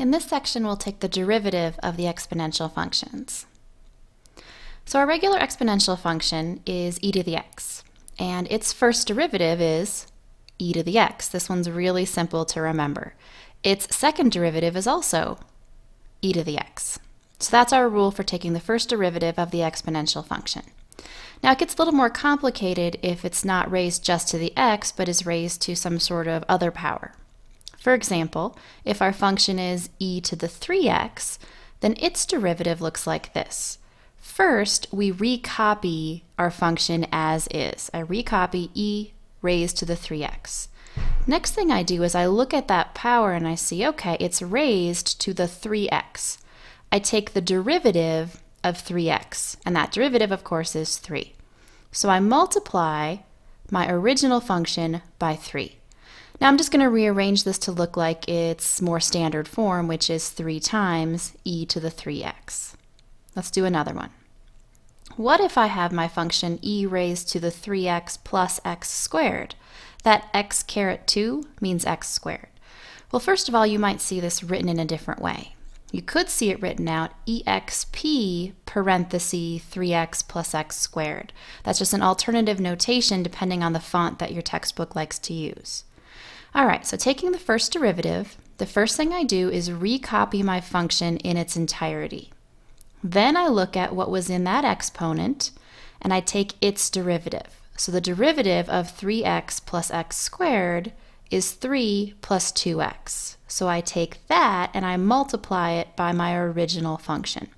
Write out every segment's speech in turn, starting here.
In this section, we'll take the derivative of the exponential functions. So our regular exponential function is e to the x, and its first derivative is e to the x. This one's really simple to remember. Its second derivative is also e to the x. So that's our rule for taking the first derivative of the exponential function. Now it gets a little more complicated if it's not raised just to the x, but is raised to some sort of other power. For example, if our function is e to the 3x, then its derivative looks like this. First, we recopy our function as is. I recopy e raised to the 3x. Next thing I do is I look at that power and I see, okay, it's raised to the 3x. I take the derivative of 3x, and that derivative, of course, is 3. So I multiply my original function by 3. Now I'm just going to rearrange this to look like its more standard form, which is 3 times e to the 3x. Let's do another one. What if I have my function e raised to the 3x plus x squared? That x caret 2 means x squared. Well, first of all, you might see this written in a different way. You could see it written out exp parenthesis 3x plus x squared. That's just an alternative notation depending on the font that your textbook likes to use. All right, so taking the first derivative, the first thing I do is recopy my function in its entirety. Then I look at what was in that exponent and I take its derivative. So the derivative of 3x plus x squared is 3 plus 2x. So I take that and I multiply it by my original function.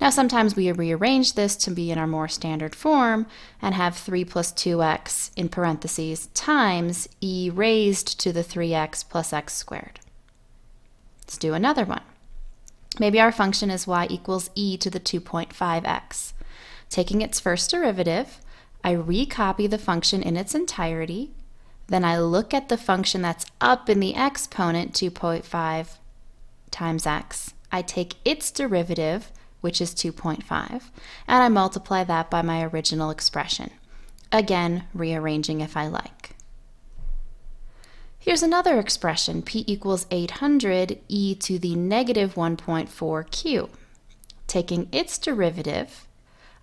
Now sometimes we rearrange this to be in our more standard form and have 3 plus 2x in parentheses times e raised to the 3x plus x squared. Let's do another one. Maybe our function is y equals e to the 2.5x. Taking its first derivative, I recopy the function in its entirety, then I look at the function that's up in the exponent 2.5 times x. I take its derivative, which is 2.5, and I multiply that by my original expression. Again, rearranging if I like. Here's another expression, p equals 800 e to the negative 1.4 q. Taking its derivative,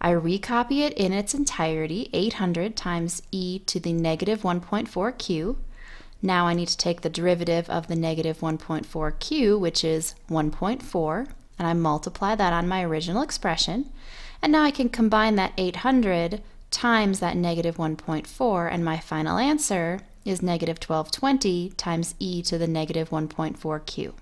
I recopy it in its entirety, 800 times e to the negative 1.4 q. Now I need to take the derivative of the negative 1.4 q, which is 1.4, and I multiply that on my original expression. And now I can combine that 800 times that negative 1.4, and my final answer is negative 1220 times e to the negative 1.4q.